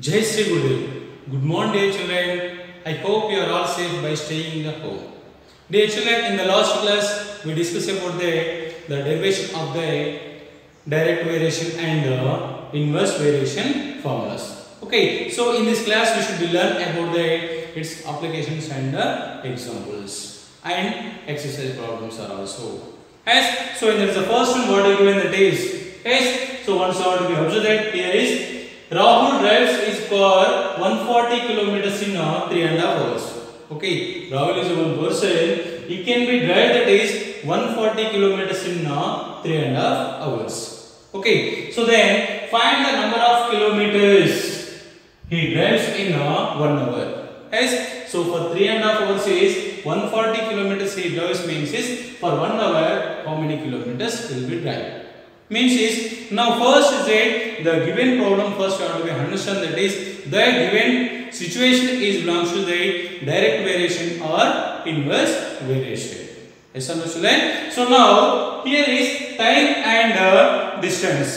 Jai Sri. Good morning dear children. I hope you are all safe by staying in the home. Dear children, in the last class we discussed about the, the derivation of the direct variation and the inverse variation formulas. Okay, so in this class we should be learn about the its applications and the examples and exercise problems are also. As so in the first one what I given that is yes so once what we observe that here is Rahul drives his car 140 kilometers in uh, three and a half hours. Okay, Rahul is one person. He can be drive that is 140 kilometers in uh, three and a half hours. Okay, so then find the number of kilometers he drives in uh, one hour. Yes, so for three and a half hours is 140 kilometers he drives means is for one hour how many kilometers will be drive means is now first is that the given problem first you have to understand that is the given situation is belongs to the direct variation or inverse variation. Yes understood so now here is time and uh, distance.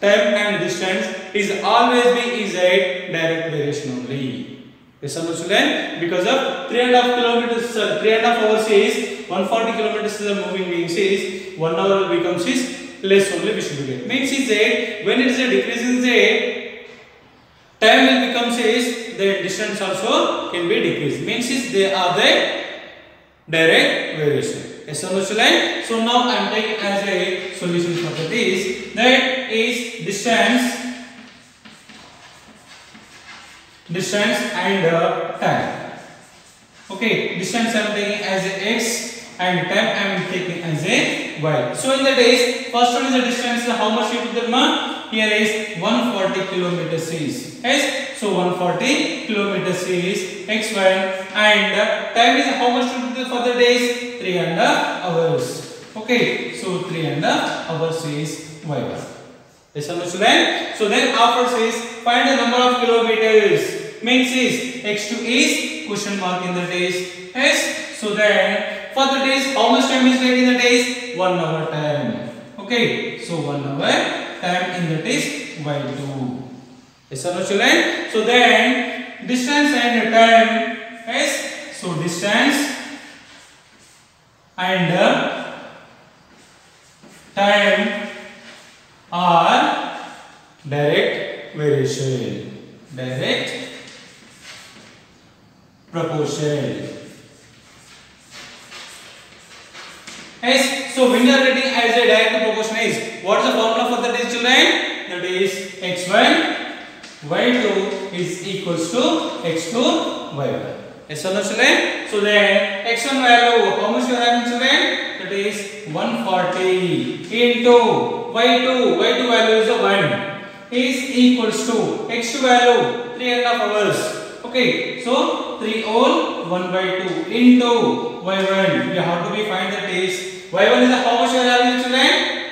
Time and distance is always be is a direct variation only. Yes understood because of 3 and a half kilometers uh, 3 and a half hours is 140 kilometers is a moving means is 1 hour becomes is less only we should get. Means is that when it is a decreasing the time will become is the distance also can be decreased. Means is they are the direct variation. Yes, understood? So now I am taking as a solution for that is that is distance distance and uh, time. Okay, distance I am taking as x and time I am taking as a y. So in the days, first one is the distance. How much you put the? Here is 140 kilometers is yes. So 140 kilometers is x y and time is how much you put for the days? Three and a hours. Okay. So three and a hours is y. Yes, understood? So then after says find the number of kilometers. Means is x2 is question mark in the days. Yes. So then for the days how much time is left in the days? One hour time. Okay. So one hour time in the days y2. Yes, understood? So then distance and time. Yes. So distance and time are direct variation direct proportion yes so are writing as a direct proportion is what is the formula for that is children? That is x1 y2 is equals to x2 y1 yes or no children? So then x1 value how much you have children? That is 140 into y2 y2 value is a 1 is equals to x2 value 3 and a half hours. Okay so 3 all 1 by 2 into y1 you have to be find that is y1 is a how much you are having children?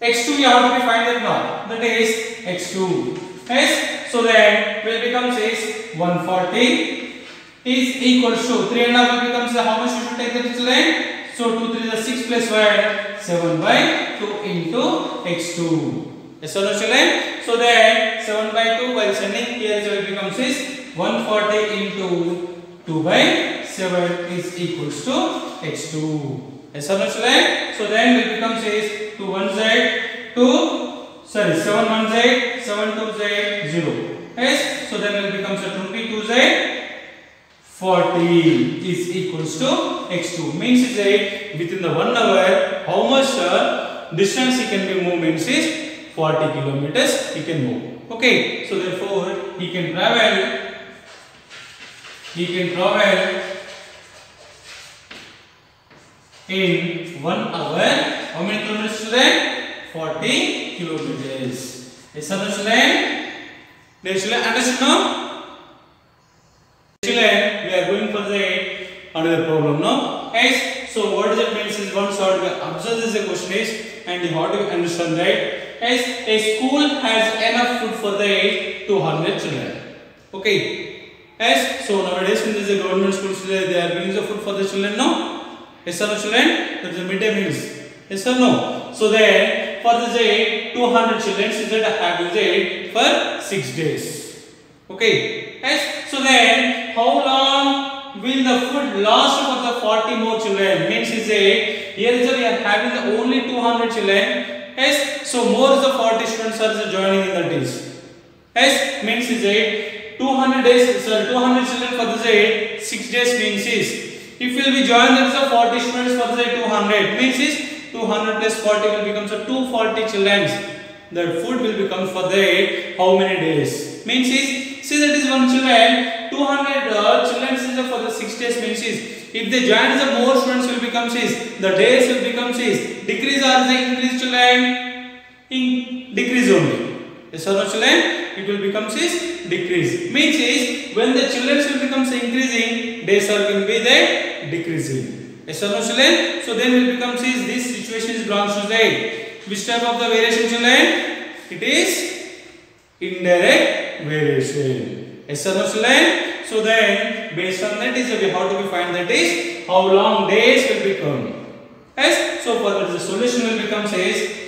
X2 you have to be find that now. That is x2 yes? So then will becomes is 140 is equals to 3 and a half becomes how much you should take that children? So 2 3 is 6 plus 1 7 by 2 into x2 yes or no children? So then 7 by 2 while sending here it becomes is 140 into 2 by 7 is equals to x2 yes or no so then it becomes is 2 1 z 2 sorry 7 1 z 7 2 z 0 yes? So then it becomes a 22 z. 40 is equals to x2 means is that within the 1 hour how much uh, distance he can be moved means is 40 kilometers he can move. Okay? So therefore he can travel he can travel in 1 hour. How many kilometers today? 40 kilometers. Yes understand Dear children, understand now? Children we are going for the another problem now yes so what it means is one sort of observe this question is and you have to understand that yes a school has enough food for the 200 children. Okay yes so nowadays in this government schools they are giving the food for the children no yes or no children that is the midday meals yes or no so then for the day 200 children is that have used for 6 days Okay. Yes. So then, how long will the food last for the 40 more children? Means is a here is a, we are having the only 200 children. Yes. So more is the 40 students are joining in the days. Yes. Means is a 200 days. Sorry, 200 children for the day. 6 days means is if will be joined there is a 40 students for the day 200 means is 200 plus 40 will become so 240 children. The food will become for the how many days? Means is see that is one children 200 uh, children is for the 6 days means is if they join the more students will become is the days will become is decrease or the increase children in decrease only. Yes or no children? It will become is decrease. Means is when the children will become increasing, days are will be the decreasing. Yes or no children? So then will become is this situation is belongs to the which type of the variation children? It is indirect variation. Yes or no children? So then based on that is we have to be find that is how long days will become. Yes. So for the solution will become says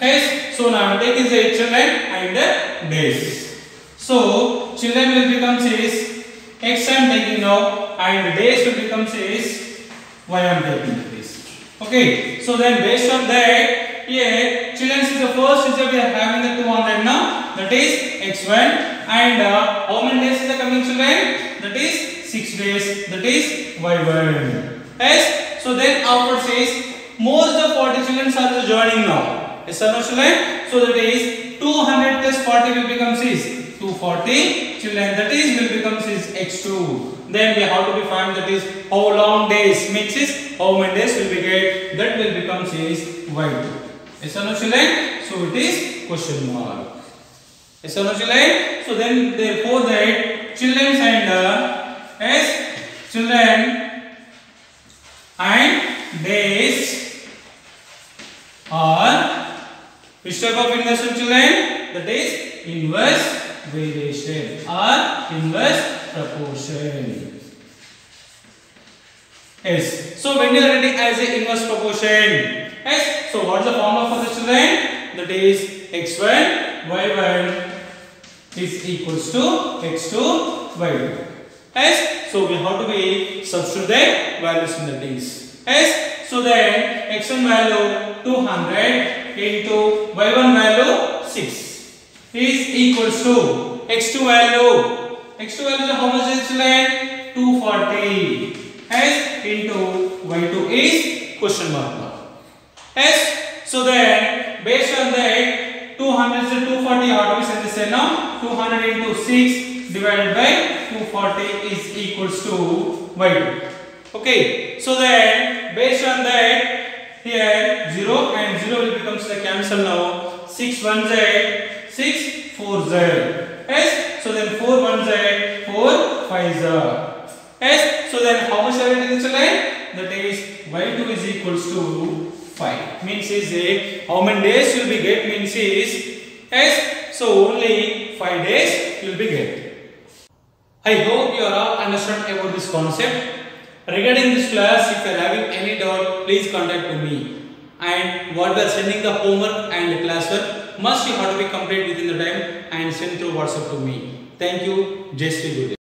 yes. So now I am taking the children and the days. So children will become says x I am taking now and days will become says y I am taking this. Okay. So then based on that yeah, children is the first is that we are having the 200 now that is x1 and uh, how many days is the coming children that is 6 days that is y1 yes so then after says more the 40 children are joining now yes or no children so that is 200 plus 40 will become 6 240 children that is will become is x2 then we have to be find that is how long days means is how many days will be get that will become is y2 yes or no children so it is question mark yes or no children so then therefore that children and uh, yes children and days are which type of inversion children that is inverse variation or inverse proportion. Yes. So when you are writing as a inverse proportion yes. So what is the formula for the children? That is x1 y1 is equals to x2 y2 yes. So we have to be substitute the values in the days yes. So then x1 value 200 into y1 value 6 is equals to x2 value x2 value how much is children 240 s into y2 is question mark now s so then based on that 200 is 240 how do we say this now 200 into 6 divided by 240 is equals to y2 okay so then based on that here 0 and 0 will becomes the cancel now. 6 1 z 6 4 z. Yes so then 4 1 z 4 5 z. Yes so then how much are we children that is y2 is equals to 5 means is a how many days will be get means is yes so only 5 days will be get. I hope you are all understand about this concept. Regarding this class, if you are having any doubt, please contact me. And what we are sending the homework and the classwork must you have to be complete within the time and send through WhatsApp to me. Thank you. Jai Sri.